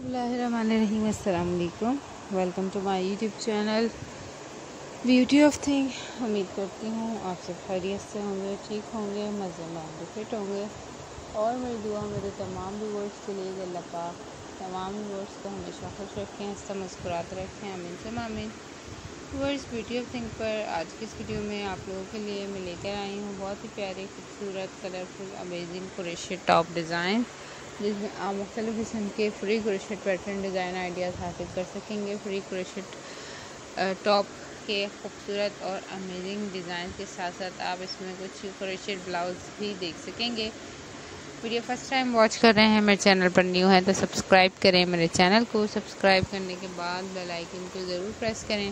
بسم اللہ الرحمن الرحیم السلام علیکم welcome to my YouTube channel beauty of thing امید کرتی ہوں آپ سب خیریت سے ہوں گے ٹھیک ہوں گے مزے میں فٹ ہوں گے اور میری دعا میرے تمام ویورس کے لیے اللہ پاک تمام ویورس کو ہمیشہ خوش رکھیں ہنستا مسکرات رکھیں امین سے مامین ورس بیوٹی آف تھنگ پر آج کی اس ویڈیو میں آپ لوگوں کے لیے میں لے کر آئی ہوں بہت ہی پیارے خوبصورت colourful amazing crochet top design جس میں آپ مختلف قسم کے free crochet pattern design ideas حاصل کر سکیں گے۔ فری کریشٹ ٹاپ کے خوبصورت اور امیزنگ ڈیزائن کے ساتھ ساتھ آپ اس میں کچھ کریشٹ بلاؤز بھی دیکھ سکیں گے۔ ویڈیو فرسٹ ٹائم واچ کر رہے ہیں، میرے چینل پر نیو ہے تو سبسکرائب کریں میرے چینل کو۔ سبسکرائب کرنے کے بعد بیل آئیکن کو ضرور پریس کریں۔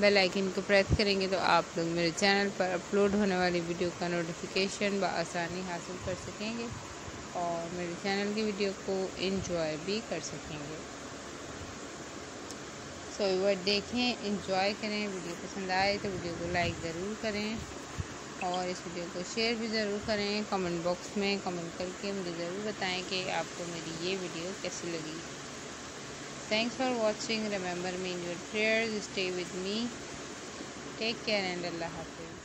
بیل آئیکن کو پریس کریں گے تو آپ لوگ میرے چینل پر اپلوڈ ہونے والی ویڈیو کا نوٹیفیکیشن بآسانی حاصل کر سکیں گے۔ اور میرے چینل کی ویڈیو کو انجوائے بھی کر سکیں گے۔ سو ایور دیکھیں، انجوائے کریں، ویڈیو پسند آئے تو ویڈیو کو لائک ضرور کریں اور اس ویڈیو کو شیئر بھی ضرور کریں۔ کمنٹ باکس میں کمنٹ کر کے مجھے ضرور بتائیں کہ آپ کو میری یہ ویڈیو کیسی لگی۔ Thanks for watching remember me in your prayers stay with me take care and اللہ حافظ